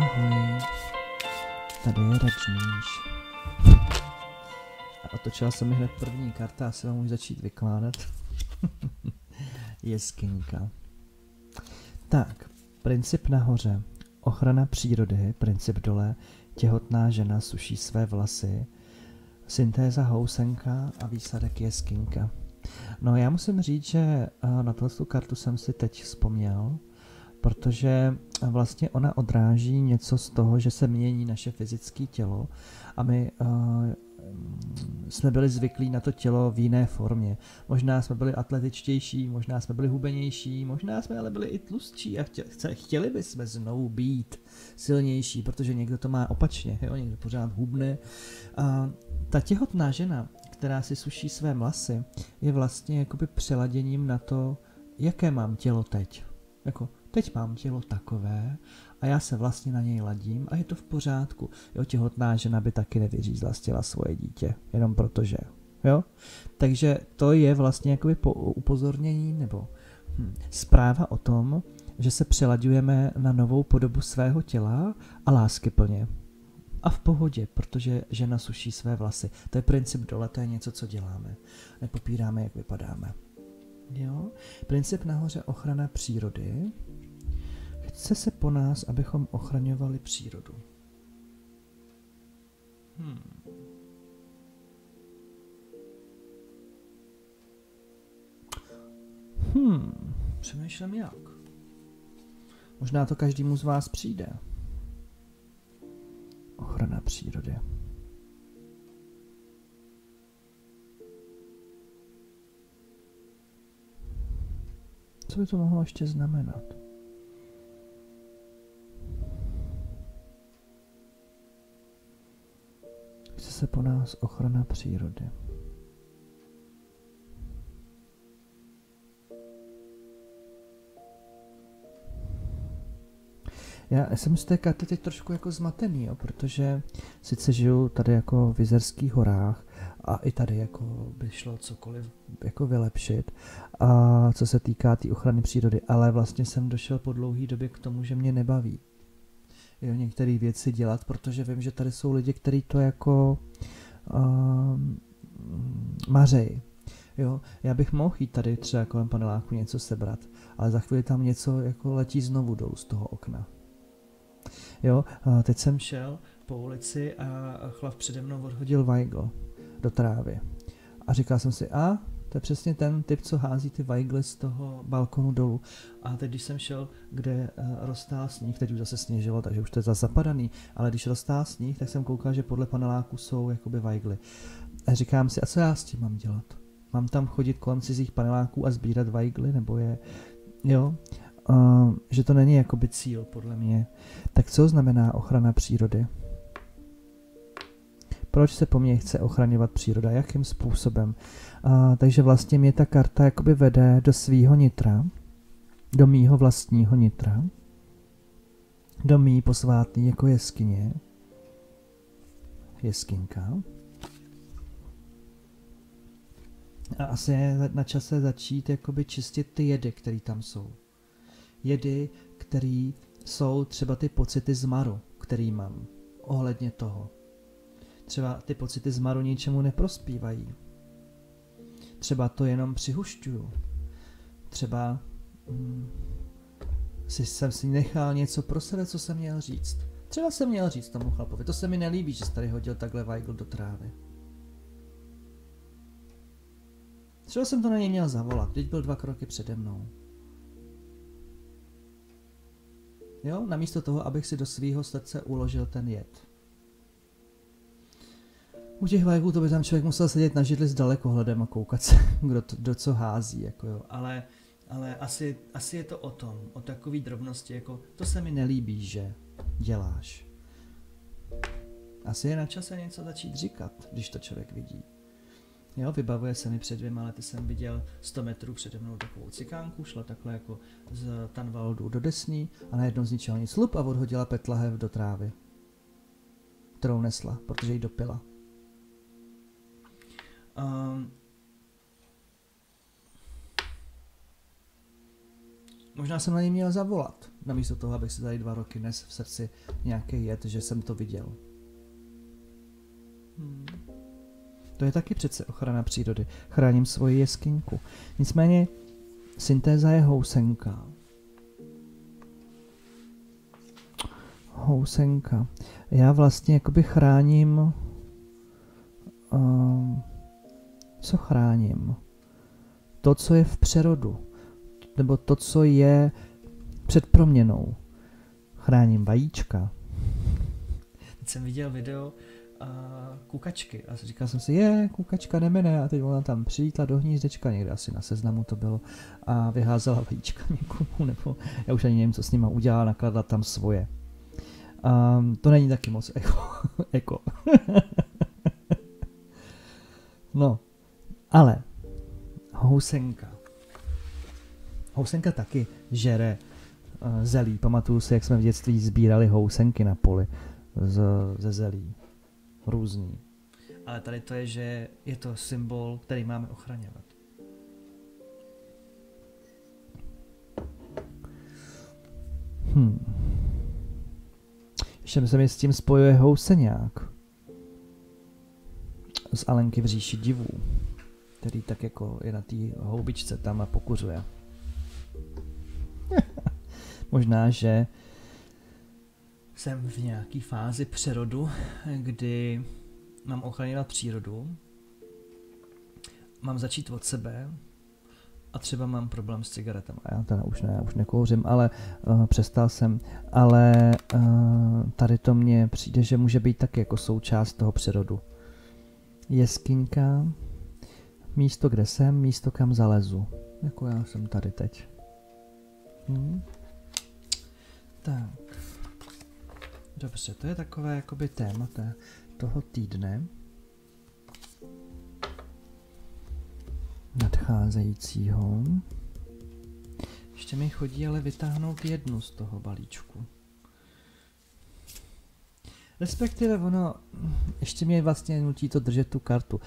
Ahoj, tady je Radžníš. A otočila se mi hned první karta, asi vám můžu začít vykládat. Jeskyňka. Tak, princip nahoře. Ochrana přírody, princip dole. Těhotná žena suší své vlasy. Syntéza housenka a výsledek jeskyňka. No já musím říct, že eh, na tuhle kartu jsem si teď vzpomněl, protože vlastně ona odráží něco z toho, že se mění naše fyzické tělo a my uh, jsme byli zvyklí na to tělo v jiné formě. Možná jsme byli atletičtější, možná jsme byli hubenější, možná jsme ale byli i tlustší a chtěli, chtěli bychom znovu být silnější, protože někdo to má opačně, jo? někdo pořád hubne. A ta těhotná žena, která si suší své vlasy, je vlastně jakoby přeladěním na to, jaké mám tělo teď. Jako, teď mám tělo takové a já se vlastně na něj ladím a je to v pořádku. Jo, těhotná žena by taky nevyřízla z těla svoje dítě, jenom protože. Jo? Takže to je vlastně jakoby po upozornění nebo hm, zpráva o tom, že se přelaďujeme na novou podobu svého těla a lásky plně. A v pohodě, protože žena suší své vlasy. To je princip dole, to je něco, co děláme. Nepopíráme, jak vypadáme. Jo? Princip nahoře ochrana přírody. Chce se po nás, abychom ochraňovali přírodu. Hmm. Hmm, přemýšlím jak. Možná to každému z vás přijde. Ochrana přírody. Co by to mohlo ještě znamenat? Chce se po nás ochrana přírody. Já jsem z té karty teď trošku jako zmatený, jo, protože sice žiju tady jako v Jizerských horách a i tady jako by šlo cokoliv jako vylepšit, a co se týká té tý ochrany přírody, ale vlastně jsem došel po dlouhé době k tomu, že mě nebaví jo, některé věci dělat, protože vím, že tady jsou lidi, kteří to jako um, mařej. Jo, já bych mohl jít tady třeba kolem paneláku něco sebrat, ale za chvíli tam něco jako letí znovu dolů z toho okna. Jo, a teď jsem šel po ulici a chlav přede mnou odhodil vajgl do trávy. A říkal jsem si, a to je přesně ten typ, co hází ty vajgly z toho balkonu dolů. A teď, když jsem šel, kde uh, rostál sníh, teď už zase sněžilo, takže už to je zase zapadaný, ale když rostál sníh, tak jsem koukal, že podle paneláku jsou jakoby vajgly. A říkám si, a co já s tím mám dělat? Mám tam chodit kolem cizích paneláků a sbírat vajgly, nebo je, jo, uh, že to není jakoby cíl, podle mě. Tak co znamená ochrana přírody? Proč se po mně chce ochraňovat příroda? Jakým způsobem? Uh, takže vlastně mě ta karta jakoby vede do svýho nitra, do mýho vlastního nitra, do mý posvátný jako jeskyně, jeskinka. A asi je na čase začít jakoby čistit ty jedy, které tam jsou. Jedy, které jsou třeba ty pocity zmaru, který mám ohledně toho. Třeba ty pocity zmaru ničemu neprospívají. Třeba to jenom přihušťuju. Třeba mm, si jsem si nechal něco pro sebe, co jsem měl říct. Třeba jsem měl říct tomu chlapovi, to se mi nelíbí, že jsi tady hodil takhle Weigl do trávy. Třeba jsem to na něj měl zavolat, teď byl dva kroky přede mnou. Jo, namísto toho, abych si do svého srdce uložil ten jed. U těch lajků to by tam člověk musel sedět na židli s dalekohledem a koukat se, kdo, to, kdo co hází, jako jo. Ale, ale asi, asi je to o tom, o takové drobnosti, jako to se mi nelíbí, že děláš. Asi je na čase něco začít říkat, když to člověk vidí. Jo, vybavuje se mi před dvěma lety jsem viděl 100 metrů přede mnou takovou cikánku, šla takhle jako z Tanvaldu do Desní a najednou z ničeho nic lup a odhodila petlahev do trávy, kterou nesla, protože ji dopila. Um, Možná jsem na něj měl zavolat, namísto toho, abych si tady dva roky nes v srdci nějaký jed, že jsem to viděl. Hmm. To je taky přece ochrana přírody. Chráním svoji jeskynku. Nicméně syntéza je housenka. Housenka. Já vlastně jakoby chráním... Uh, co chráním? To, co je v přerodu. Nebo to, co je před proměnou. Chráním vajíčka. Teď jsem viděl video, a kukačky. A říkal jsem si, je, kukačka nemene. A teď ona tam přilítla do hnízdečka, někde asi na seznamu to bylo, a vyházela vajíčka někomu, nebo já už ani nevím, co s nima udělala, nakladla tam svoje. Um, to není taky moc eko. eko. no, ale housenka. Housenka taky žere uh, zelí. Pamatuju si, jak jsme v dětství sbírali housenky na poli z, ze zelí různý. Ale tady to je, že je to symbol, který máme ochraňovat. Hmm. Ještě se mi s tím spojuje houseňák. Z Alenky v říši divů. Který tak jako je na té houbičce tam a pokuřuje. Možná, že jsem v nějaké fázi přerodu, kdy mám ochraňovat přírodu, mám začít od sebe a třeba mám problém s cigaretami. Já teda už ne, já už nekouřím, ale uh, přestal jsem. Ale uh, tady to mně přijde, že může být taky jako součást toho přerodu. Jeskyňka, místo, kde jsem, místo, kam zalezu. Jako já jsem tady teď. Hmm. Tak. Dobře, to je takové jakoby téma té, toho týdne. Nadcházejícího. Ještě mi chodí ale vytáhnout jednu z toho balíčku. Respektive ono, ještě mě vlastně nutí to držet tu kartu.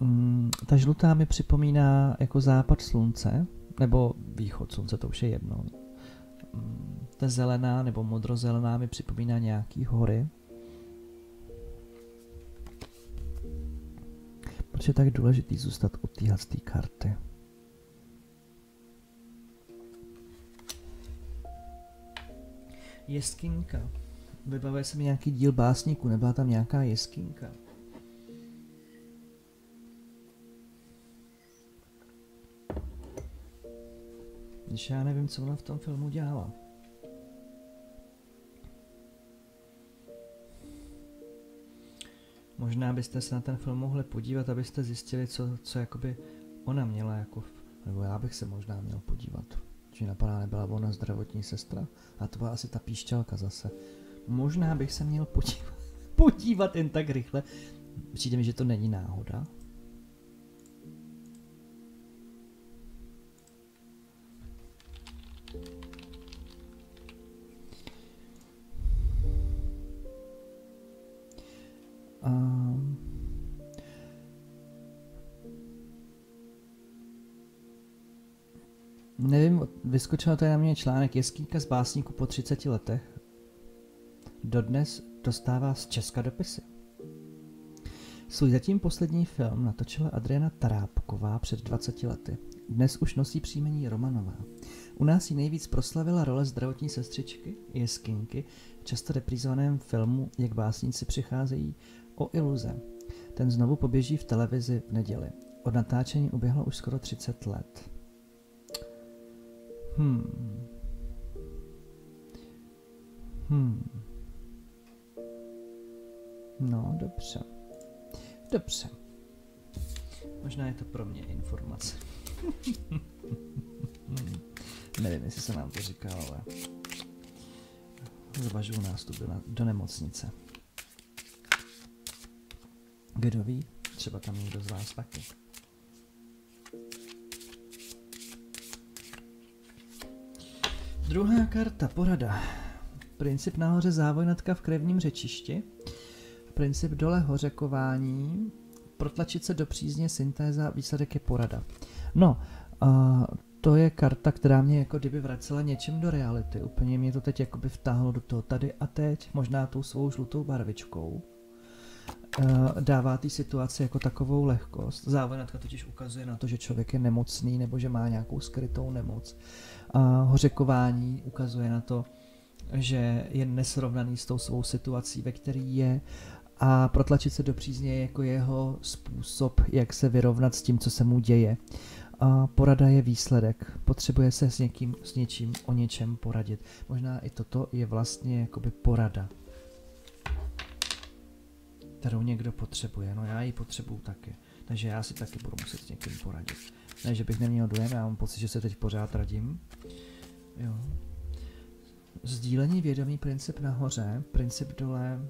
Mm, ta žlutá mi připomíná jako západ slunce, nebo východ slunce, to už je jedno. Mm, ta zelená nebo modrozelená mi připomíná nějaký hory. Proč je tak důležitý zůstat u téhle karty? Jeskyňka. Vybavuje se mi nějaký díl básníku, nebyla tam nějaká jeskyňka. Když já nevím, co ona v tom filmu dělala. Možná byste se na ten film mohli podívat, abyste zjistili, co, co jakoby ona měla jako, nebo já bych se možná měl podívat. Či napadá nebyla ona zdravotní sestra? A to byla asi ta píšťalka zase. Možná bych se měl podívat, podívat jen tak rychle. Přijde mi, že to není náhoda. Vyskočil tady na mě článek Jeskýka z básníku po 30 letech. Dodnes dostává z Česka dopisy. Svůj zatím poslední film natočila Adriana Tarápková před 20 lety. Dnes už nosí příjmení Romanová. U nás ji nejvíc proslavila role zdravotní sestřičky, jeskinky, často reprízovaném filmu Jak básníci přicházejí o iluze. Ten znovu poběží v televizi v neděli. Od natáčení uběhlo už skoro 30 let. Hmm. Hmm. No, dobře. Dobře. Možná je to pro mě informace. Nevím, jestli se nám to říká, ale zvažuji nástup do, do nemocnice. Kdo ví, třeba tam někdo z vás taky. Druhá karta, porada. Princip nahoře závojnatka v krevním řečišti. Princip dole hořekování. Protlačit se do přízně syntéza, výsledek je porada. No, uh, to je karta, která mě jako kdyby vracela něčím do reality. Úplně mě to teď jakoby vtáhlo do toho tady a teď, možná tou svou žlutou barvičkou. Uh, dává té situaci jako takovou lehkost. Závojenatka totiž ukazuje na to, že člověk je nemocný nebo že má nějakou skrytou nemoc. A hořekování ukazuje na to, že je nesrovnaný s tou svou situací, ve které je a protlačit se do přízně je jako jeho způsob, jak se vyrovnat s tím, co se mu děje. A porada je výsledek. Potřebuje se s někým, s něčím o něčem poradit. Možná i toto je vlastně jakoby porada, kterou někdo potřebuje. No já ji potřebuju taky. Takže já si taky budu muset s někým poradit. Ne, že bych neměl dojem, já mám pocit, že se teď pořád radím. Jo. Sdílení vědomí, princip nahoře, princip dole,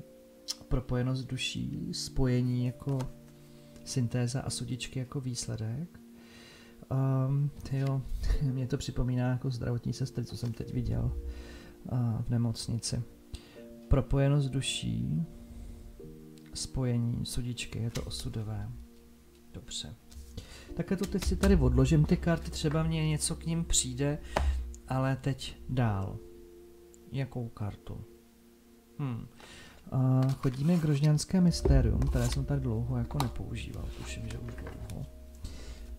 propojenost duší, spojení jako syntéza a sudičky jako výsledek. Um, jo, mě to připomíná jako zdravotní sestry, co jsem teď viděl uh, v nemocnici. Propojenost duší, spojení, sudičky, je to osudové. Dobře. Tak to teď si tady odložím ty karty, třeba mě něco k ním přijde, ale teď dál. Jakou kartu? Hm. Uh, chodíme k rožňanské mystérium, které jsem tak dlouho jako nepoužíval, tuším, že už dlouho.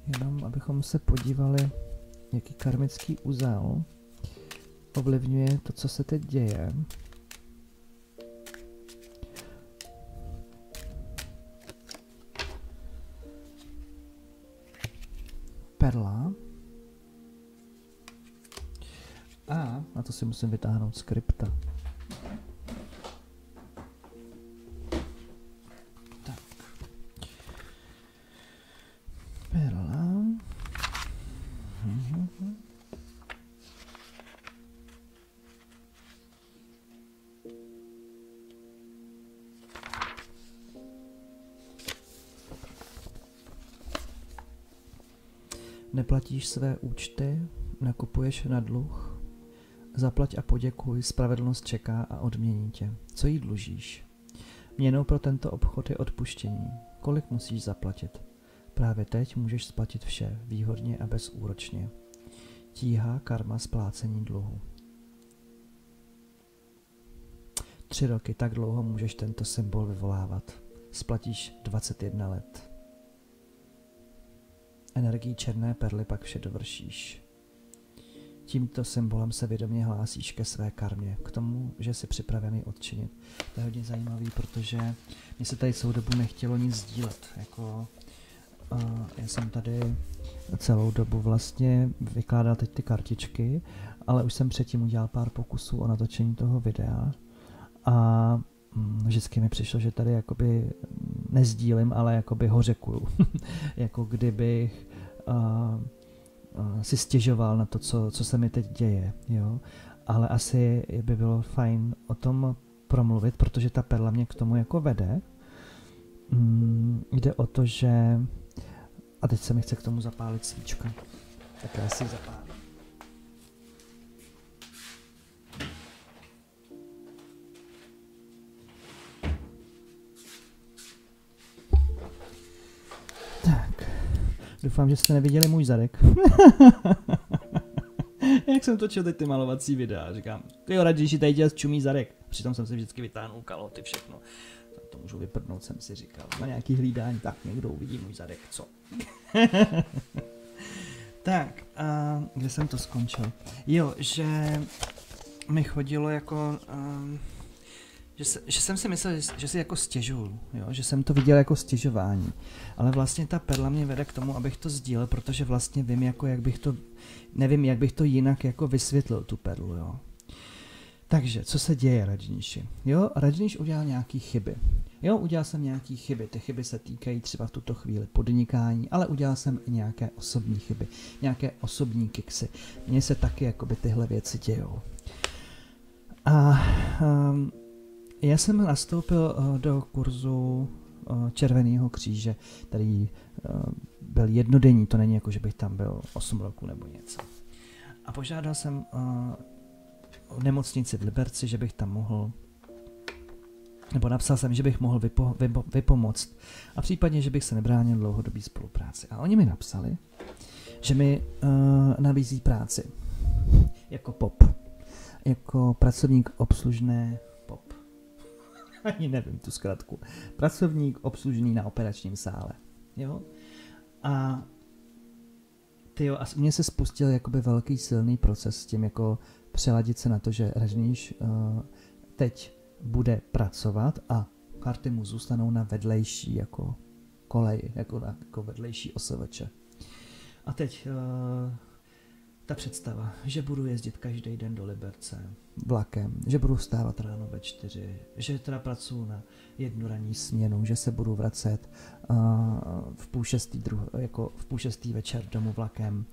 Jenom abychom se podívali, jaký karmický úzel ovlivňuje to, co se teď děje. Perla. A na to si musím vytáhnout skripta. Neplatíš své účty, nakupuješ na dluh, zaplať a poděkuj, spravedlnost čeká a odmění tě. Co jí dlužíš? Měnou pro tento obchod je odpuštění. Kolik musíš zaplatit? Právě teď můžeš splatit vše, výhodně a bezúročně. Tíhá karma splácení dluhu. Tři roky, tak dlouho můžeš tento symbol vyvolávat. Splatíš 21 let. Energií černé perly pak vše dovršíš. Tímto symbolem se vědomě hlásíš ke své karmě, k tomu, že jsi připravený odčinit. To je hodně zajímavý, protože mi se tady celou dobu nechtělo nic sdílet. Jako, uh, já jsem tady celou dobu vlastně vykládal teď ty kartičky, ale už jsem předtím udělal pár pokusů o natočení toho videa a mm, vždycky mi přišlo, že tady jakoby nezdílím, ale jakoby ho řekuju. jako kdybych uh, uh, si stěžoval na to, co, co se mi teď děje, jo. Ale asi by bylo fajn o tom promluvit, protože ta perla mě k tomu jako vede. Mm, jde o to, že... A teď se mi chce k tomu zapálit svíčka. Tak já si zapálím. Doufám, že jste neviděli můj zadek. Jak jsem točil teď ty malovací videa, říkám, ty raději tady dělat čumí zadek. Přitom jsem si vždycky vytáhnul kaloty, všechno. To můžu vyprdnout, jsem si říkal. Na nějaký hlídání, tak někdo uvidí můj zadek, co? tak, a kde jsem to skončil? Jo, že mi chodilo jako... Um, že, se, že jsem si myslel, že, že si jako stěžuju, jo? že jsem to viděl jako stěžování. Ale vlastně ta perla mě vede k tomu, abych to sdílel, protože vlastně vím, jako jak bych to, nevím, jak bych to jinak jako vysvětlil, tu perlu, jo. Takže, co se děje, Radžníši? Jo, Radžníš udělal nějaký chyby. Jo, udělal jsem nějaký chyby. Ty chyby se týkají třeba v tuto chvíli podnikání, ale udělal jsem i nějaké osobní chyby, nějaké osobní kiksy. Mně se taky jakoby tyhle věci dějou. A um, já jsem nastoupil uh, do kurzu uh, Červeného kříže, který uh, byl jednodenní, to není jako, že bych tam byl 8 roku nebo něco. A požádal jsem v nemocnici v Liberci, že bych tam mohl nebo napsal jsem, že bych mohl vypo, vypo, vypomoct a případně, že bych se nebránil dlouhodobý spolupráci. A oni mi napsali, že mi uh, nabízí práci jako pop, jako pracovník obslužné. Ani nevím tu zkratku. Pracovník obslužný na operačním sále. Jo? A ty jo, a mně se spustil jakoby velký silný proces s tím jako přeladit se na to, že Režníš uh, teď bude pracovat a karty mu zůstanou na vedlejší jako kolej, jako, na, jako vedlejší osavače. A teď uh, ta představa, že budu jezdit každý den do Liberce vlakem, že budu vstávat ráno ve čtyři, že teda pracuji na jednu ranní směnu, že se budu vracet uh, v půl šestý, druh, jako v půl šestý večer domů vlakem,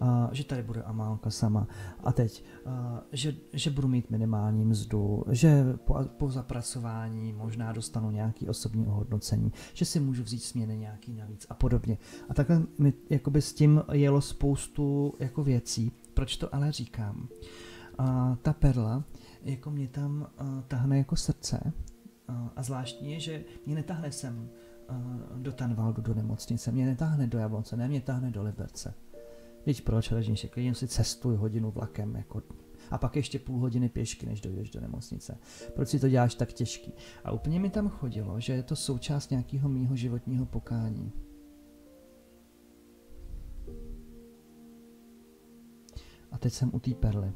uh, že tady bude Amálka sama a teď, uh, že, že budu mít minimální mzdu, že po, po zapracování možná dostanu nějaký osobní ohodnocení, že si můžu vzít směny nějaký navíc a podobně. A takhle mi jakoby s tím jelo spoustu jako věcí, proč to ale říkám? Ta perla, jako mě tam uh, tahne jako srdce, a zvláštní je, že mě netahne sem do Tanvaldu, do nemocnice, mě netáhne do Jablonce, ne, mě táhne do Liberce. Víš proč, Režníšek, klidně si cestuj hodinu vlakem, jako, a pak ještě půl hodiny pěšky, než dojdeš do nemocnice. Proč si to děláš tak těžký? A úplně mi tam chodilo, že je to součást nějakého mýho životního pokání. A teď jsem u té perly.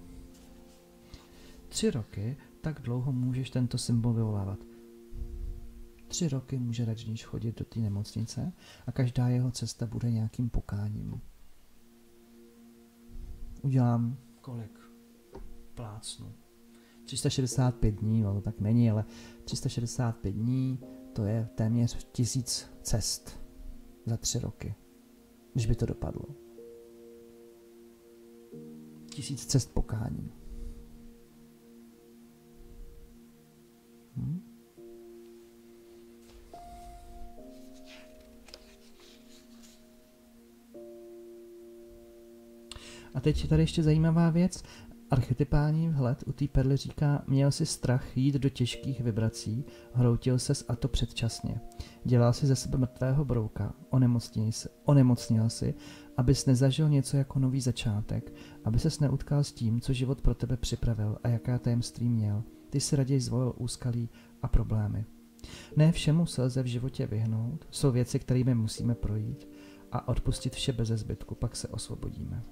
Tři roky tak dlouho můžeš tento symbol vyvolávat. Tři roky může Rajnish chodit do té nemocnice a každá jeho cesta bude nějakým pokáním. Udělám kolik? Plácnu. 365 dní, no to tak není, ale 365 dní to je téměř tisíc cest za tři roky, když by to dopadlo. Tisíc cest pokání. A teď je tady ještě zajímavá věc. Archetypální vhled u té perly říká, měl si strach jít do těžkých vibrací, hroutil ses a to předčasně. Dělal si ze sebe mrtvého brouka, onemocnil, si, onemocnil si, abys nezažil něco jako nový začátek, aby ses neutkal s tím, co život pro tebe připravil a jaká tajemství měl. Ty si raději zvolil úskalí a problémy. Ne všemu se lze v životě vyhnout, jsou věci, kterými musíme projít a odpustit vše bez zbytku, pak se osvobodíme.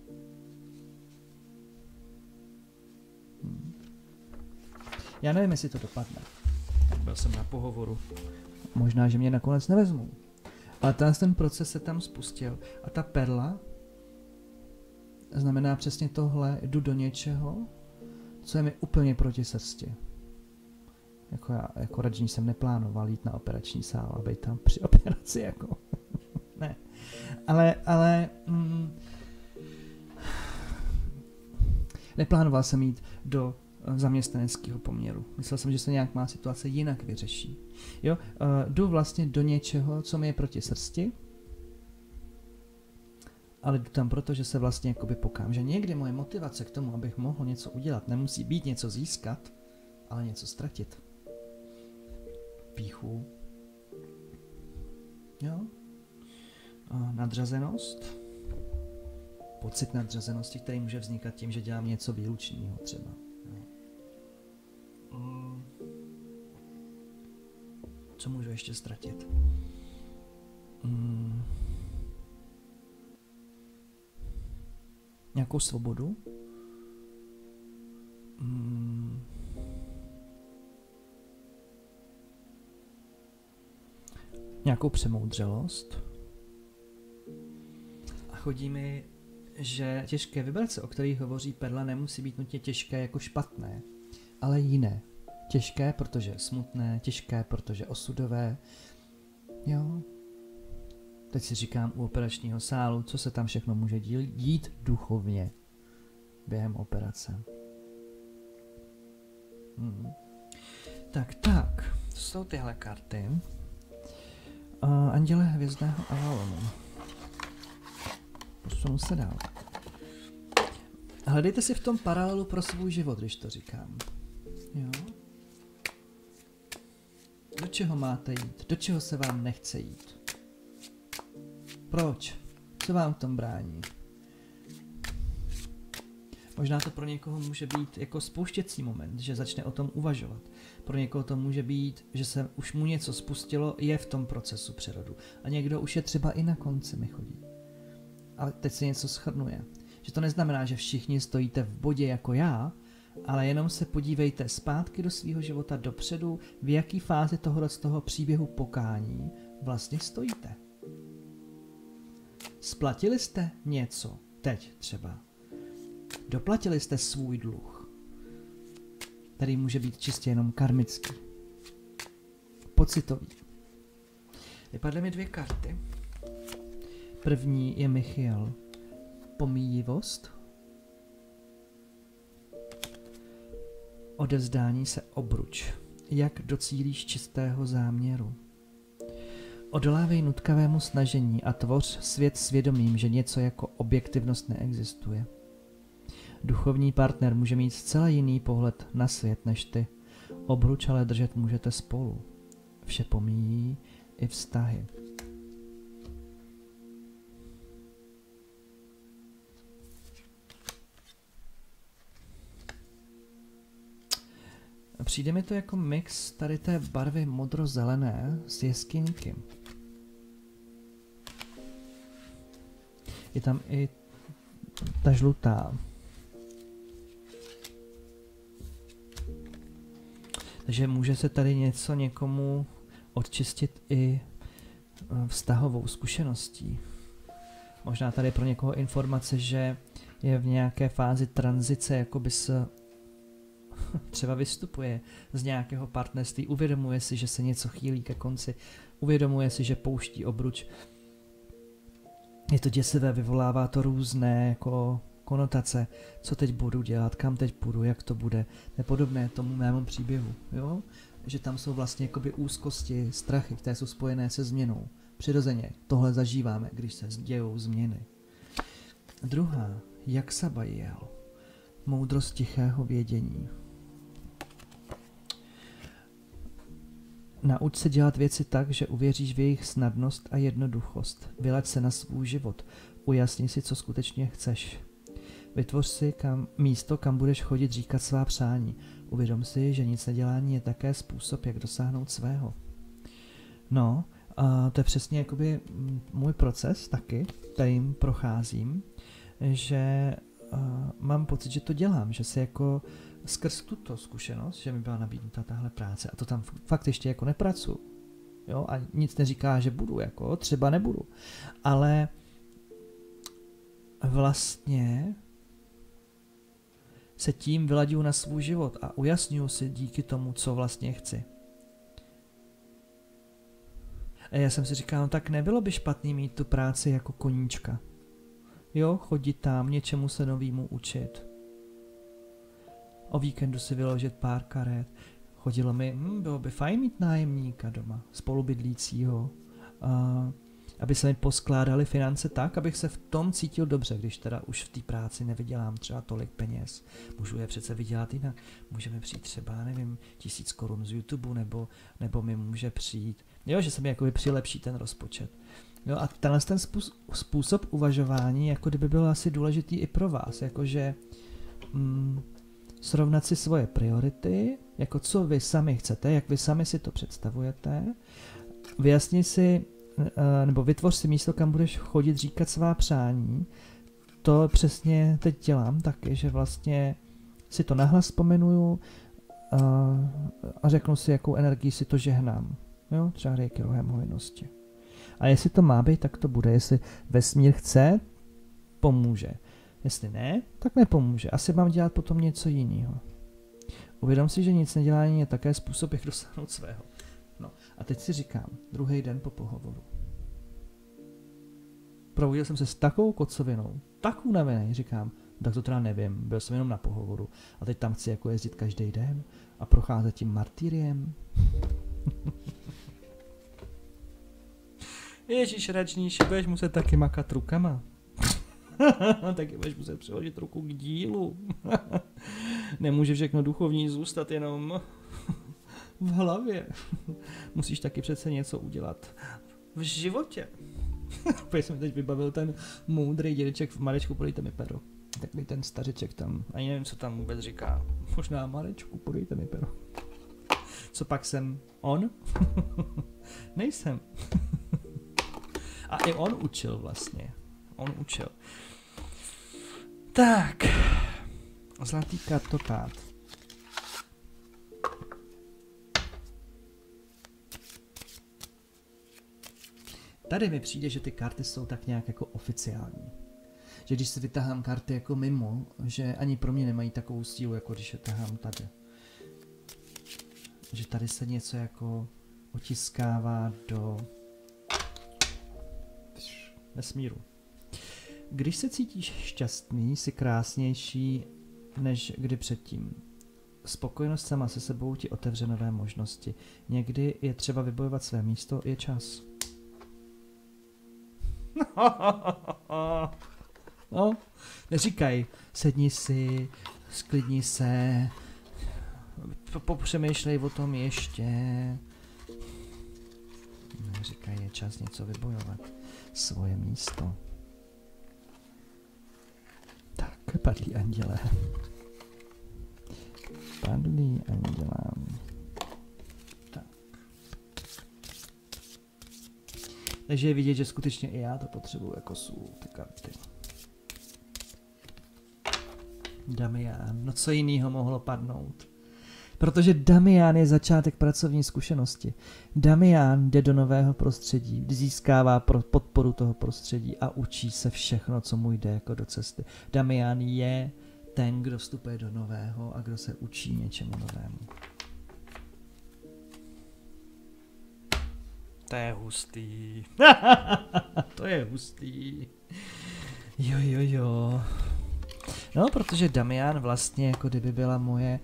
Já nevím, jestli to dopadne. Byl jsem na pohovoru. Možná, že mě nakonec nevezmou. Ale ten, ten proces se tam spustil. A ta perla znamená přesně tohle, jdu do něčeho, co je mi úplně proti srsti. Jako já, jako radžní jsem neplánoval jít na operační sál a být tam při operaci, jako. ne. Ale, ale, mm, neplánoval jsem jít do zaměstnaneckého poměru. Myslel jsem, že se nějak má situace jinak vyřeší. Jo, uh, jdu vlastně do něčeho, co mi je proti srsti, ale jdu tam proto, že se vlastně jakoby pokam, že někdy moje motivace k tomu, abych mohl něco udělat, nemusí být něco získat, ale něco ztratit. Píchu. Jo. Uh, nadřazenost. Pocit nadřazenosti, který může vznikat tím, že dělám něco výlučného třeba. co můžu ještě ztratit. Mm. Nějakou svobodu? Mm. Nějakou přemoudřelost? A chodí mi, že těžké vibrace, o kterých hovoří Perla, nemusí být nutně těžké jako špatné, ale jiné. Těžké, protože smutné, těžké, protože osudové. Jo. Teď si říkám u operačního sálu, co se tam všechno může dít duchovně během operace. Hmm. Tak, tak, to jsou tyhle karty. Uh, Anděle hvězdného Avalonu. Posunu se dál. Hledejte si v tom paralelu pro svůj život, když to říkám. Jo. Do čeho máte jít? Do čeho se vám nechce jít? Proč? Co vám v tom brání? Možná to pro někoho může být jako spouštěcí moment, že začne o tom uvažovat. Pro někoho to může být, že se už mu něco spustilo, je v tom procesu přerodu. A někdo už je třeba i na konci mi chodí. Ale teď se něco schrnuje. Že to neznamená, že všichni stojíte v bodě jako já, ale jenom se podívejte zpátky do svého života dopředu, v jaký fázi tohohle z toho příběhu pokání vlastně stojíte. Splatili jste něco teď třeba. Doplatili jste svůj dluh, který může být čistě jenom karmický. Pocitový. Vypadly mi dvě karty. První je Michiel. Pomíjivost. Odevzdání se obruč. Jak docílíš čistého záměru? Odolávej nutkavému snažení a tvoř svět svědomím, že něco jako objektivnost neexistuje. Duchovní partner může mít zcela jiný pohled na svět než ty. Obruč ale držet můžete spolu. Vše pomíjí i vztahy. Přijde mi to jako mix tady té barvy modro-zelené s jeskyňky. Je tam i ta žlutá. Takže může se tady něco někomu odčistit i eh, vztahovou zkušeností. Možná tady pro někoho informace, že je v nějaké fázi tranzice, jako by se třeba vystupuje z nějakého partnerství, uvědomuje si, že se něco chýlí ke konci, uvědomuje si, že pouští obruč. Je to děsivé, vyvolává to různé jako konotace, co teď budu dělat, kam teď půjdu, jak to bude. Nepodobné tomu mému příběhu, jo? Že tam jsou vlastně jakoby úzkosti, strachy, které jsou spojené se změnou. Přirozeně tohle zažíváme, když se dějou změny. Druhá, jak Sabajel, moudrost tichého vědění. Nauč se dělat věci tak, že uvěříš v jejich snadnost a jednoduchost. Vylaď se na svůj život. Ujasni si, co skutečně chceš. Vytvoř si kam, místo, kam budeš chodit říkat svá přání. Uvědom si, že nic nedělání je také způsob, jak dosáhnout svého. No, a to je přesně jakoby můj proces taky, kterým procházím, že mám pocit, že to dělám, že se jako skrz tuto zkušenost, že mi byla nabídnuta tahle práce a to tam fakt ještě jako nepracuju. Jo, a nic neříká, že budu, jako třeba nebudu. Ale vlastně se tím vyladím na svůj život a ujasňuju si díky tomu, co vlastně chci. A já jsem si říkal, no tak nebylo by špatný mít tu práci jako koníčka. Jo, chodit tam, něčemu se novýmu učit. O víkendu si vyložit pár karet. Chodilo mi, hm, bylo by fajn mít nájemníka doma, spolubydlícího. Uh, aby se mi poskládaly finance tak, abych se v tom cítil dobře, když teda už v té práci nevydělám třeba tolik peněz. Můžu je přece vydělat jinak. Může mi přijít třeba, nevím, tisíc korun z YouTube, nebo, nebo mi může přijít, jo, že se mi jakoby přilepší ten rozpočet. Jo, a tenhle ten způsob uvažování, jako kdyby byl asi důležitý i pro vás, jakože mm, srovnat si svoje priority, jako co vy sami chcete, jak vy sami si to představujete, vyjasnit si, nebo vytvoř si místo, kam budeš chodit říkat svá přání. To přesně teď dělám taky, že vlastně si to nahlas vzpomenuju a, eh, a řeknu si, jakou energii si to žehnám. Jo, třeba rejky rohem hojnosti. A jestli to má být, tak to bude. Jestli vesmír chce, pomůže. Jestli ne, tak nepomůže. Asi mám dělat potom něco jiného. Uvědom si, že nic nedělání je také způsob, jak dosáhnout svého. A teď si říkám, druhý den po pohovoru. Probudil jsem se s takovou kocovinou, tak unavený, říkám, tak to teda nevím, byl jsem jenom na pohovoru a teď tam chci jako jezdit každý den a procházet tím martýriem. Ježíš račníši, budeš muset taky makat rukama. taky budeš muset přiložit ruku k dílu. Nemůže všechno duchovní zůstat jenom v hlavě. Musíš taky přece něco udělat v životě. Protože jsem teď vybavil ten moudrý dědeček v Marečku, polejte mi pero. Takový ten stařeček tam, ani nevím, co tam vůbec říká. Možná Marečku, podejte mi pero. Co pak jsem? On? Nejsem. A i on učil vlastně. On učil. Tak. Zlatý kartopát. Tady mi přijde, že ty karty jsou tak nějak jako oficiální. Že když si vytahám karty jako mimo, že ani pro mě nemají takovou sílu, jako když je tahám tady. Že tady se něco jako otiskává do vesmíru. Když se cítíš šťastný, jsi krásnější než kdy předtím. Spokojenost sama se sebou ti otevře nové možnosti. Někdy je třeba vybojovat své místo, je čas. no, neříkaj, sedni si, sklidni se, popřemýšlej o tom ještě. Neříkaj, je čas něco vybojovat. Svoje místo. Tak, padlí anděle. Padlí anděle. Takže je vidět, že skutečně i já to potřebuju jako sůl, ty karty. Damian, no co jiného mohlo padnout? Protože Damian je začátek pracovní zkušenosti. Damian jde do nového prostředí, získává podporu toho prostředí a učí se všechno, co mu jde jako do cesty. Damian je ten, kdo vstupuje do nového a kdo se učí něčemu novému. To je hustý. to je hustý. Jo, jo, jo. No, protože Damian vlastně jako kdyby byla moje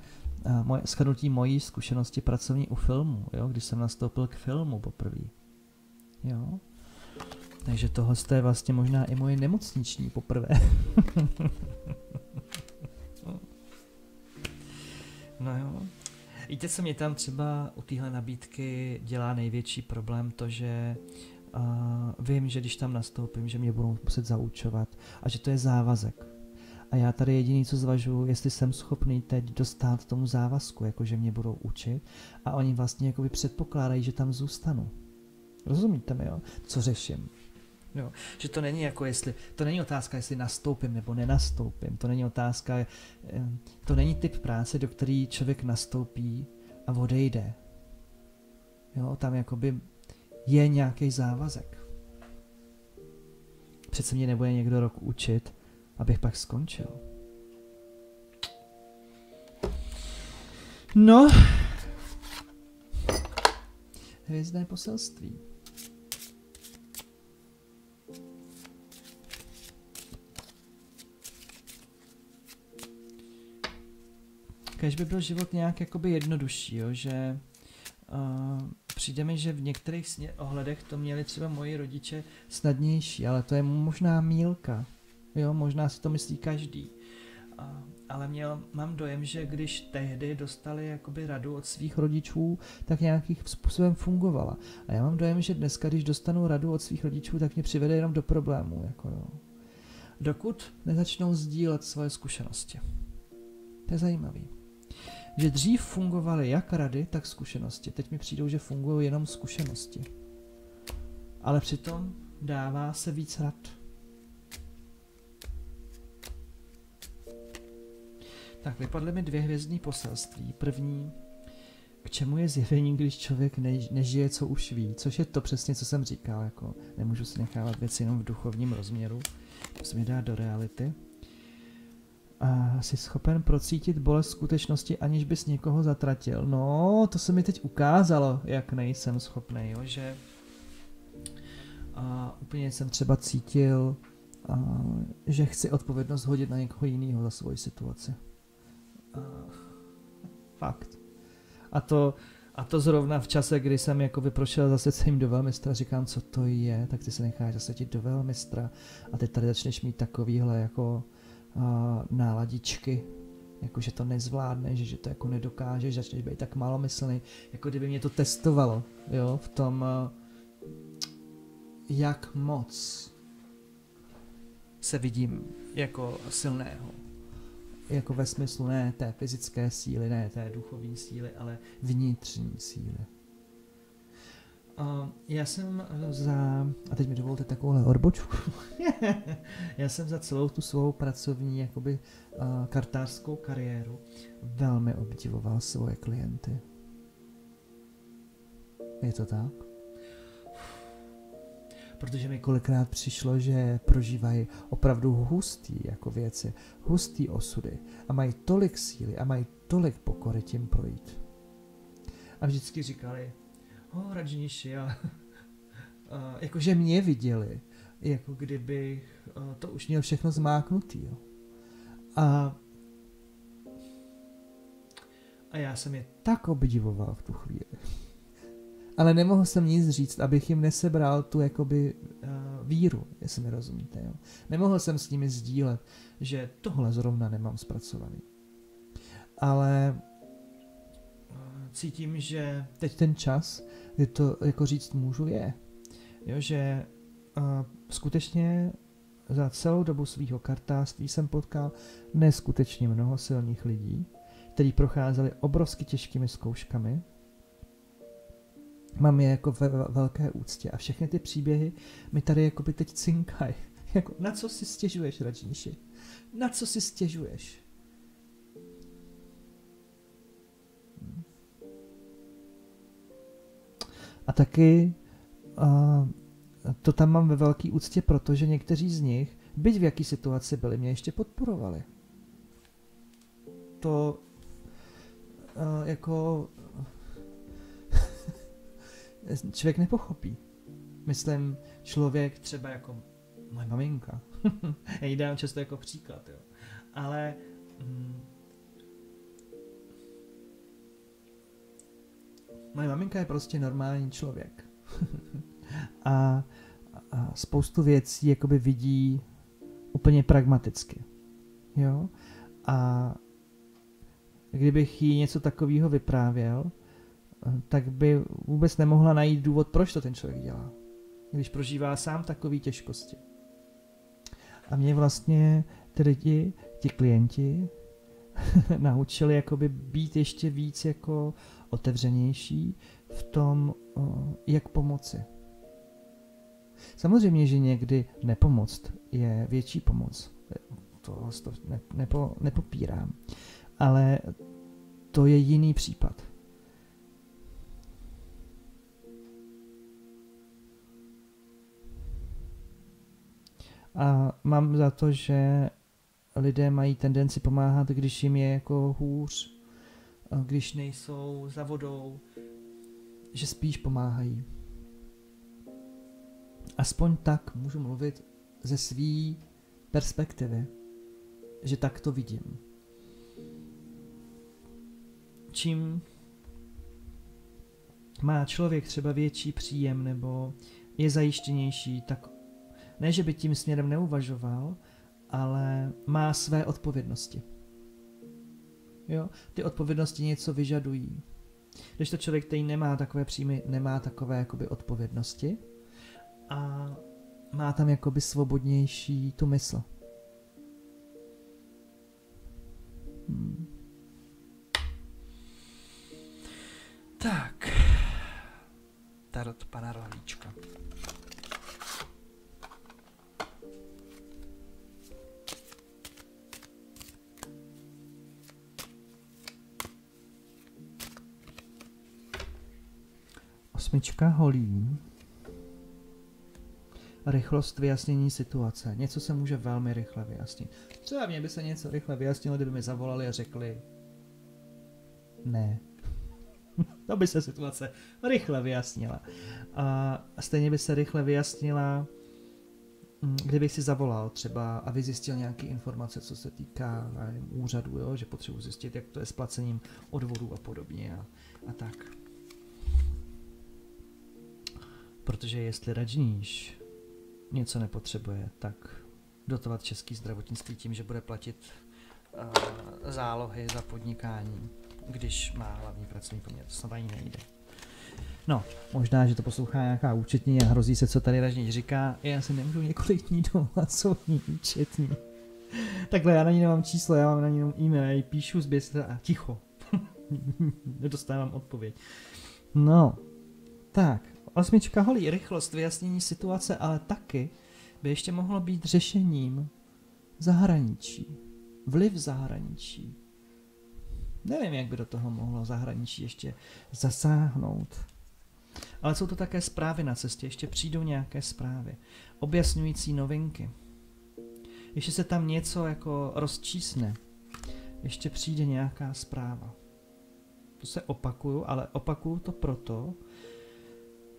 moje, shrnutí mojí zkušenosti pracovní u filmu, jo, když jsem nastoupil k filmu poprvé. Jo. Takže tohle je vlastně možná i moje nemocniční poprvé. no jo. Víte, co mě tam třeba u téhle nabídky dělá největší problém, to, že uh, vím, že když tam nastoupím, že mě budou muset zaučovat a že to je závazek. A já tady jediný, co zvažuji, jestli jsem schopný teď dostat tomu závazku, jakože mě budou učit a oni vlastně jakoby předpokládají, že tam zůstanu. Rozumíte mi, jo? Co řeším? Jo. Že to není jako jestli, to není otázka, jestli nastoupím nebo nenastoupím, to není otázka, eh, to není typ práce, do který člověk nastoupí a odejde. Jo, tam jakoby je nějaký závazek. Přece mě nebude někdo rok učit, abych pak skončil. No, hvězdné poselství. Kež by byl život nějak jakoby jednodušší, jo? že uh, přijde mi, že v některých ohledech to měli třeba moji rodiče snadnější, ale to je možná mílka. Jo, možná si to myslí každý. A, ale měl, mám dojem, že když tehdy dostali jakoby radu od svých rodičů, tak nějakým způsobem fungovala. A já mám dojem, že dneska, když dostanu radu od svých rodičů, tak mě přivede jenom do problémů. Jako jo. Dokud nezačnou sdílet svoje zkušenosti. To je zajímavý. Že dřív fungovaly jak rady, tak zkušenosti. Teď mi přijdou, že fungují jenom zkušenosti. Ale přitom dává se víc rad. Tak vypadly mi dvě hvězdní poselství. První, k čemu je zjevení, když člověk ne, nežije, co už ví, což je to přesně, co jsem říkal, jako nemůžu si nechávat věci jenom v duchovním rozměru, musím je dát do reality. A jsi schopen procítit bolest skutečnosti, aniž bys někoho zatratil. No, to se mi teď ukázalo, jak nejsem schopný, jo, že a úplně jsem třeba cítil, a, že chci odpovědnost hodit na někoho jiného za svoji situaci. Fakt. A to, a to zrovna v čase, kdy jsem jako vyprošel zase celým do velmistra, říkám, co to je, tak ty se necháš zase do velmistra a ty tady začneš mít takovýhle jako uh, náladičky, jako že to nezvládneš, že to jako nedokážeš, začneš být tak malomyslný, jako kdyby mě to testovalo, jo, v tom, jak moc se vidím jako silného. Jako ve smyslu ne té fyzické síly, ne té duchovní síly, ale vnitřní síly. Já jsem za, a teď mi dovolte takovouhle odbočku, já jsem za celou tu svou pracovní jakoby uh, kartářskou kariéru velmi obdivoval svoje klienty. Je to tak? Protože mi kolikrát přišlo, že prožívají opravdu hustý jako věci, hustý osudy a mají tolik síly a mají tolik pokory tím projít. A vždycky říkali, oh, Rajniši, a, a jakože mě viděli, jako kdybych to už měl všechno zmáknutý. Jo. A, a já jsem je tak obdivoval v tu chvíli. Ale nemohl jsem nic říct, abych jim nesebral tu jakoby uh, víru, jestli mi rozumíte. Jo. Nemohl jsem s nimi sdílet, že tohle zrovna nemám zpracovaný. Ale cítím, že teď ten čas, kdy to jako říct můžu, je. Jo, že uh, skutečně za celou dobu svého kartářství jsem potkal neskutečně mnoho silných lidí, kteří procházeli obrovsky těžkými zkouškami. Mám je jako ve velké úctě a všechny ty příběhy mi tady jako by teď cinkají. Jako, na co si stěžuješ, Radžníši? Na co si stěžuješ? A taky uh, to tam mám ve velký úctě, protože někteří z nich, byť v jaký situaci byli, mě ještě podporovali. To uh, jako člověk nepochopí. Myslím, člověk třeba jako moje maminka. Já ji dám často jako příklad, jo. Ale mm, Moje maminka je prostě normální člověk. a, a spoustu věcí jakoby vidí úplně pragmaticky. Jo? A kdybych jí něco takového vyprávěl, tak by vůbec nemohla najít důvod, proč to ten člověk dělá. Když prožívá sám takové těžkosti. A mě vlastně ty lidi, ti klienti, naučili jakoby být ještě víc jako otevřenější v tom, jak pomoci. Samozřejmě, že někdy nepomoc je větší pomoc. To, to nepo, nepopírám. Ale to je jiný případ. A mám za to, že lidé mají tendenci pomáhat, když jim je jako hůř, když nejsou za vodou, že spíš pomáhají. Aspoň tak můžu mluvit ze své perspektivy, že tak to vidím. Čím má člověk třeba větší příjem nebo je zajištěnější, tak ne, že by tím směrem neuvažoval, ale má své odpovědnosti. Jo? Ty odpovědnosti něco vyžadují. Když to člověk, který nemá takové příjmy, nemá takové jakoby odpovědnosti a má tam jakoby svobodnější tu mysl. Hmm. Tak. Tarot pana Rohlíčka. Osmička holí. Rychlost vyjasnění situace. Něco se může velmi rychle vyjasnit. Třeba mě by se něco rychle vyjasnilo, kdyby mi zavolali a řekli ne. to by se situace rychle vyjasnila. A stejně by se rychle vyjasnila, mm, kdybych si zavolal třeba a zjistil nějaké informace, co se týká nevím, úřadu, jo? že potřebuji zjistit, jak to je s placením odvodů a podobně a, a tak. Protože jestli Rajníš něco nepotřebuje, tak dotovat český zdravotnictví tím, že bude platit uh, zálohy za podnikání, když má hlavní pracovní poměr. To snad ani nejde. No, možná, že to poslouchá nějaká účetní a hrozí se, co tady Ražník říká. Já si nemůžu několik dní doma, co účetní. Takhle, já na ní nemám číslo, já mám na ní jenom e-mail, já jí píšu z a ticho. Nedostávám odpověď. No, tak, osmička holí rychlost, vyjasnění situace, ale taky by ještě mohlo být řešením zahraničí, vliv zahraničí. Nevím, jak by do toho mohlo zahraničí ještě zasáhnout. Ale jsou to také zprávy na cestě, ještě přijdou nějaké zprávy, objasňující novinky. Ještě se tam něco jako rozčísne, ještě přijde nějaká zpráva. To se opakuju, ale opakuju to proto,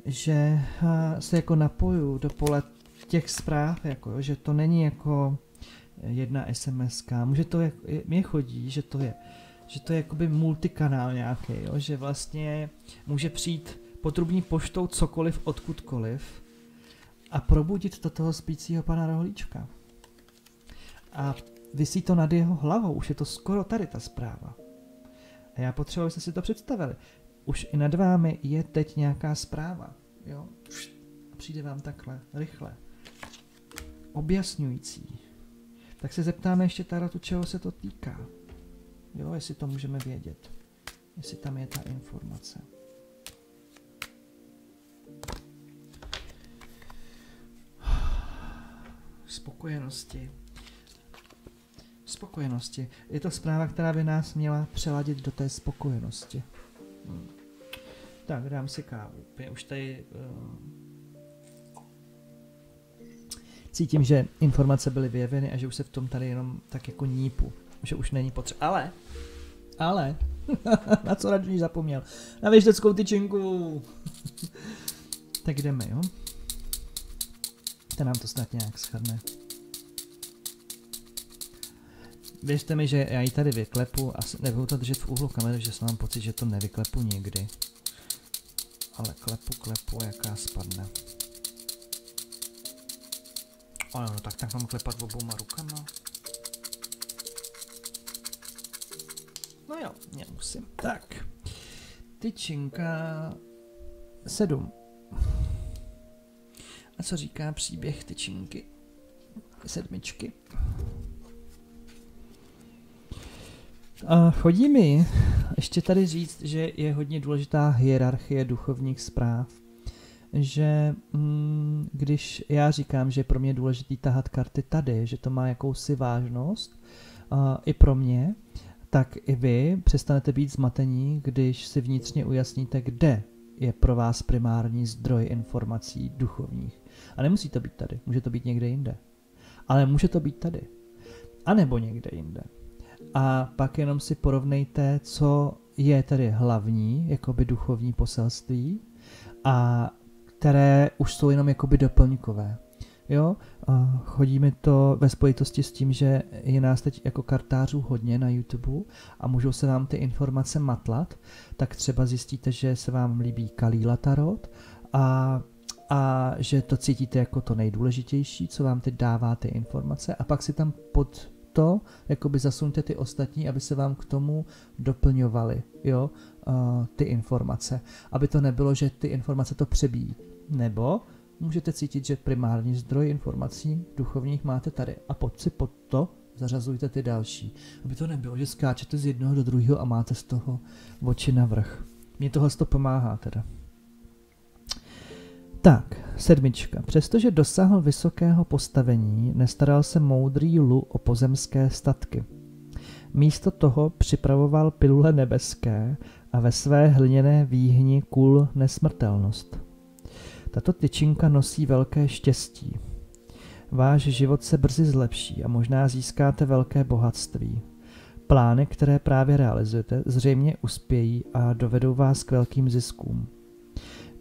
že se jako napoju do pole těch zpráv, jako, že to není jako jedna SMS, může to, mě chodí, že to je, že to je jakoby multikanál nějaký, jo? že vlastně může přijít potrubní poštou cokoliv, odkudkoliv a probudit do toho spícího pana Rohlíčka. A vysí to nad jeho hlavou, už je to skoro tady ta zpráva. A já potřebuji, abyste si to představili. Už i nad vámi je teď nějaká zpráva. Jo? Přijde vám takhle, rychle. Objasňující. Tak se zeptáme ještě Tarotu, čeho se to týká. Jo, jestli to můžeme vědět. Jestli tam je ta informace. Spokojenosti. Spokojenosti. Je to zpráva, která by nás měla přeladit do té spokojenosti. Hmm. Tak, dám si kávu. Já už tady uh, cítím, že informace byly vyjeveny a že už se v tom tady jenom tak jako nípu. Že už není potřeba. Ale, ale, na co radši zapomněl? Na věždeckou tyčinku. tak jdeme, jo? To nám to snad nějak schrne. Věřte mi, že já ji tady vyklepu a nebudu to držet v úhlu kamery, že mám pocit, že to nevyklepu nikdy. Ale klepu, klepu, jaká spadne. Ale no tak tak mám klepat obouma rukama. No jo, nemusím. Tak. Tyčinka 7. A co říká příběh tyčinky? Sedmičky. A chodí mi ještě tady říct, že je hodně důležitá hierarchie duchovních zpráv. Že mm, když já říkám, že je pro mě důležitý tahat karty tady, že to má jakousi vážnost, uh, i pro mě, tak i vy přestanete být zmatení, když si vnitřně ujasníte, kde je pro vás primární zdroj informací duchovních. A nemusí to být tady, může to být někde jinde. Ale může to být tady. A nebo někde jinde. A pak jenom si porovnejte, co je tady hlavní, jakoby duchovní poselství, a které už jsou jenom jakoby doplňkové. Jo, chodíme to ve spojitosti s tím, že je nás teď jako kartářů hodně na YouTube a můžou se vám ty informace matlat, tak třeba zjistíte, že se vám líbí Kalíla Tarot a, a že to cítíte jako to nejdůležitější, co vám teď dává ty informace a pak si tam pod to jakoby zasuňte ty ostatní, aby se vám k tomu doplňovaly jo, uh, ty informace. Aby to nebylo, že ty informace to přebíjí. Nebo můžete cítit, že primární zdroj informací duchovních máte tady a pod si pod to zařazujte ty další. Aby to nebylo, že skáčete z jednoho do druhého a máte z toho oči na vrch. Mně tohle to pomáhá teda. Tak, sedmička. Přestože dosáhl vysokého postavení, nestaral se moudrý Lu o pozemské statky. Místo toho připravoval pilule nebeské a ve své hliněné výhni kul nesmrtelnost. Tato tyčinka nosí velké štěstí. Váš život se brzy zlepší a možná získáte velké bohatství. Plány, které právě realizujete, zřejmě uspějí a dovedou vás k velkým ziskům.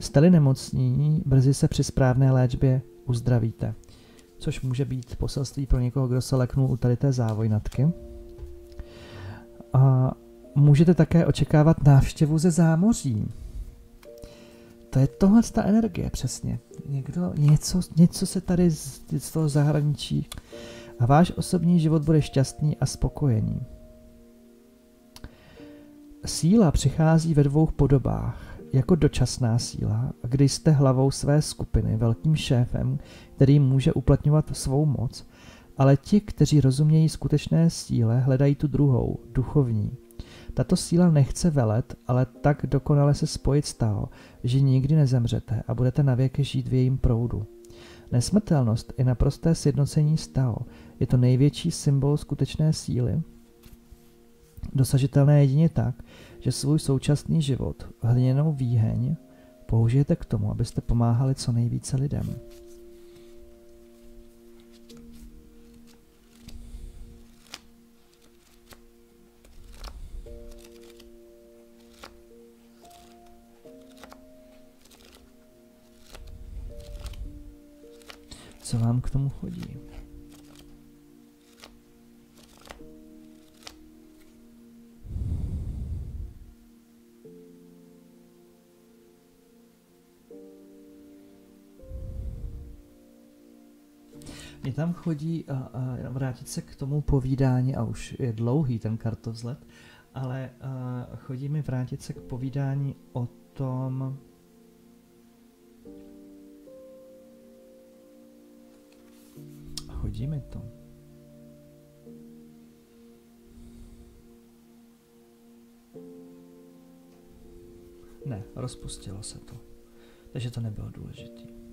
Jste-li nemocní, brzy se při správné léčbě uzdravíte. Což může být poselství pro někoho, kdo se leknul u tady té závojnatky. A můžete také očekávat návštěvu ze zámoří. To je tohle ta energie přesně. Někdo, něco, něco se tady z, z toho zahraničí a váš osobní život bude šťastný a spokojený. Síla přichází ve dvou podobách. Jako dočasná síla, kdy jste hlavou své skupiny, velkým šéfem, který může uplatňovat svou moc, ale ti, kteří rozumějí skutečné síle, hledají tu druhou, duchovní. Tato síla nechce velet, ale tak dokonale se spojit s Tao, že nikdy nezemřete a budete navěky žít v jejím proudu. Nesmrtelnost i naprosté sjednocení s Tao je to největší symbol skutečné síly, dosažitelné jedině tak, že svůj současný život, hliněnou výheň, použijete k tomu, abyste pomáhali co nejvíce lidem. Co vám k tomu chodí? Tam chodí a, a vrátit se k tomu povídání, a už je dlouhý ten kartovzlet, ale a, chodí mi vrátit se k povídání o tom, chodí mi to. Ne, rozpustilo se to. Takže to nebylo důležité.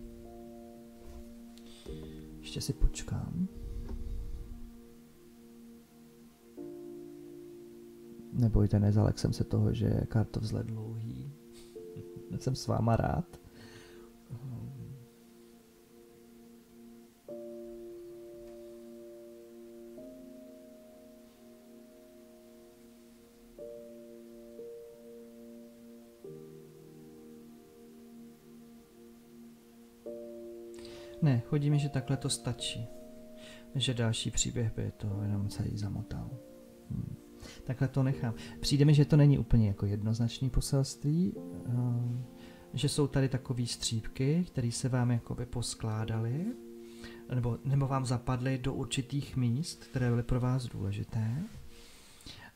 Ještě si počkám. Nebojte, nezalek jsem se toho, že je kartovzlet dlouhý. jsem s váma rád. Mi, že takhle to stačí. Že další příběh by to jenom celý zamotal. Hmm. Takhle to nechám. Přijde mi, že to není úplně jako jednoznačný poselství, uh, že jsou tady takové střípky, které se vám jakoby poskládaly, nebo, nebo vám zapadly do určitých míst, které byly pro vás důležité.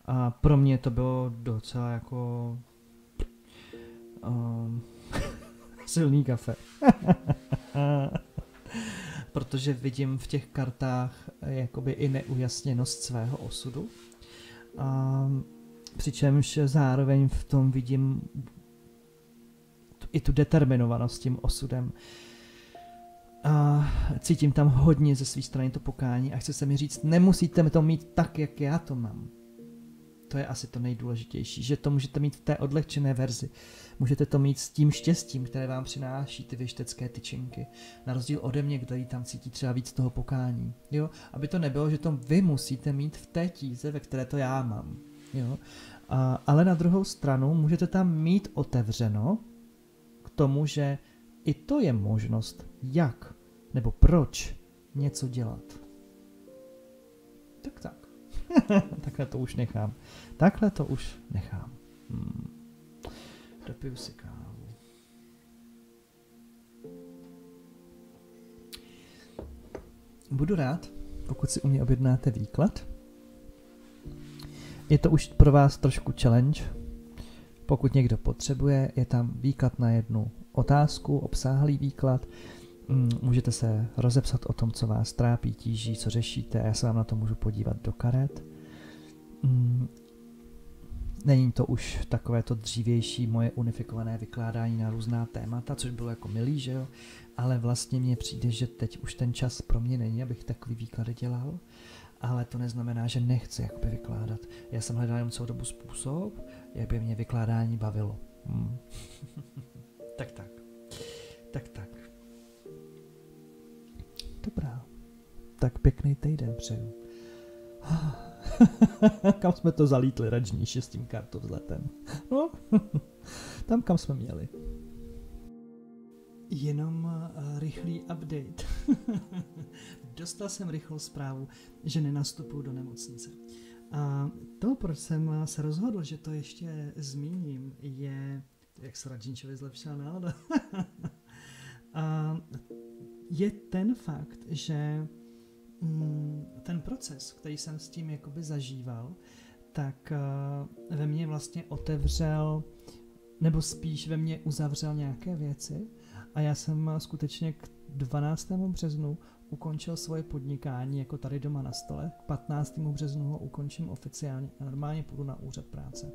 A pro mě to bylo docela jako um, silný kafe. protože vidím v těch kartách eh, jakoby i neujasněnost svého osudu. A přičemž zároveň v tom vidím i tu determinovanost tím osudem. A cítím tam hodně ze své strany to pokání a chce se mi říct, nemusíte to mít tak, jak já to mám. To je asi to nejdůležitější, že to můžete mít v té odlehčené verzi. Můžete to mít s tím štěstím, které vám přináší ty věštecké tyčinky. Na rozdíl ode mě, který tam cítí třeba víc toho pokání. Jo? Aby to nebylo, že to vy musíte mít v té tíze, ve které to já mám. Jo? A, ale na druhou stranu můžete tam mít otevřeno k tomu, že i to je možnost, jak nebo proč něco dělat. Tak tak. Takhle to už nechám. Takhle to už nechám. Hmm. Dopiju si kávu. Budu rád, pokud si u mě objednáte výklad. Je to už pro vás trošku challenge. Pokud někdo potřebuje, je tam výklad na jednu otázku, obsáhlý výklad. Hmm, můžete se rozepsat o tom, co vás trápí, tíží, co řešíte já se vám na to můžu podívat do karet. Hmm, Není to už takové to dřívější moje unifikované vykládání na různá témata, což bylo jako milý, že jo? Ale vlastně mně přijde, že teď už ten čas pro mě není, abych takový výklady dělal. Ale to neznamená, že nechci jakoby vykládat. Já jsem hledal jenom celou dobu způsob, jak by mě vykládání bavilo. Hmm. tak tak. Tak tak. Dobrá. Tak pěkný týden přeju. kam jsme to zalítli radžníši s tím kartovzletem? No, tam, kam jsme měli. Jenom uh, rychlý update. Dostal jsem rychlou zprávu, že nenastupuju do nemocnice. A to, proč jsem se rozhodl, že to ještě zmíním, je, jak se Radžinčovi zlepšila nálada, je ten fakt, že Mm, ten proces, který jsem s tím jakoby zažíval, tak eh, ve mně vlastně otevřel nebo spíš ve mně uzavřel nějaké věci a já jsem skutečně k 12. březnu ukončil svoje podnikání jako tady doma na stole. K 15. březnu ho ukončím oficiálně a normálně půjdu na úřad práce.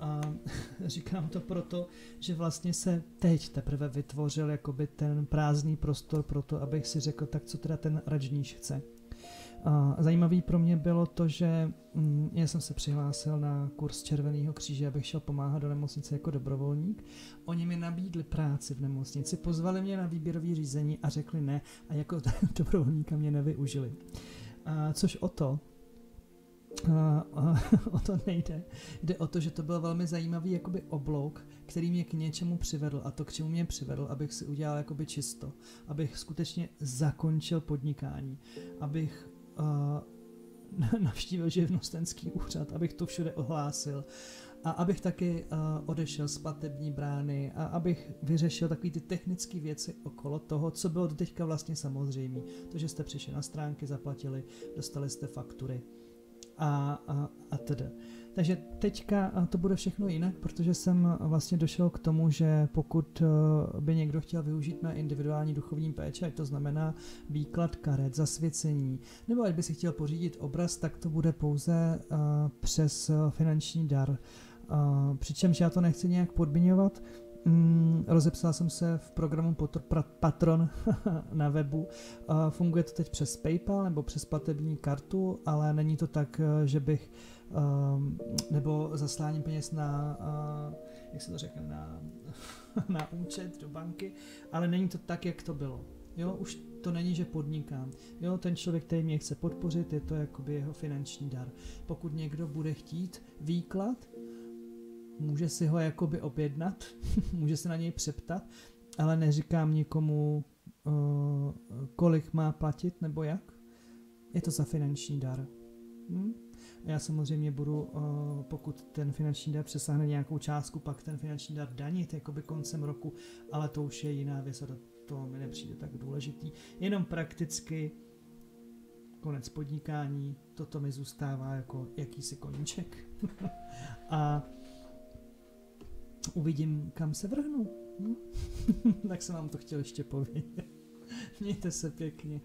A říkám to proto, že vlastně se teď teprve vytvořil jakoby ten prázdný prostor pro to, abych si řekl, tak co teda ten radžníš chce. A zajímavý pro mě bylo to, že mm, já jsem se přihlásil na kurz Červeného kříže, abych šel pomáhat do nemocnice jako dobrovolník. Oni mi nabídli práci v nemocnici, pozvali mě na výběrové řízení a řekli ne a jako dobrovolníka mě nevyužili. A což o to, o to nejde. Jde o to, že to byl velmi zajímavý jakoby oblouk, který mě k něčemu přivedl a to, k čemu mě přivedl, abych si udělal jakoby čisto, abych skutečně zakončil podnikání, abych uh, navštívil živnostenský úřad, abych to všude ohlásil. A abych taky uh, odešel z platební brány. A abych vyřešil takové ty technické věci okolo toho, co bylo do teďka vlastně samozřejmé. To, že jste přišli na stránky, zaplatili, dostali jste faktury a, a, a tedy. Takže teďka to bude všechno jinak, protože jsem vlastně došel k tomu, že pokud eh, by někdo chtěl využít na individuální duchovní péče, ať to znamená výklad karet, zasvěcení, nebo ať by si chtěl pořídit obraz, tak to bude pouze eh, přes finanční dar. Přičemž já to nechci nějak podmiňovat, Mm, rozepsal jsem se v programu Patron na webu. Funguje to teď přes PayPal nebo přes platební kartu, ale není to tak, že bych um, nebo zasláním peněz na, uh, jak se to řekne, na, na účet do banky, ale není to tak, jak to bylo. Jo, už to není, že podnikám. Jo, ten člověk, který mě chce podpořit, je to jakoby jeho finanční dar. Pokud někdo bude chtít výklad, může si ho jakoby objednat, může se na něj přeptat, ale neříkám nikomu, uh, kolik má platit nebo jak. Je to za finanční dar. Hm? Já samozřejmě budu, uh, pokud ten finanční dar přesáhne nějakou částku, pak ten finanční dar danit jakoby koncem roku, ale to už je jiná věc a to, to mi nepřijde tak důležitý. Jenom prakticky konec podnikání, toto mi zůstává jako jakýsi koníček. a uvidím, kam se vrhnu. Hm? tak jsem vám to chtěl ještě povědět. Mějte se pěkně.